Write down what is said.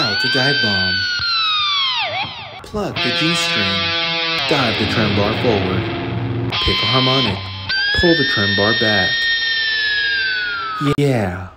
out to dive bomb. Plug the G string. Dive the trem bar forward. Pick a harmonic. Pull the trem bar back. Yeah.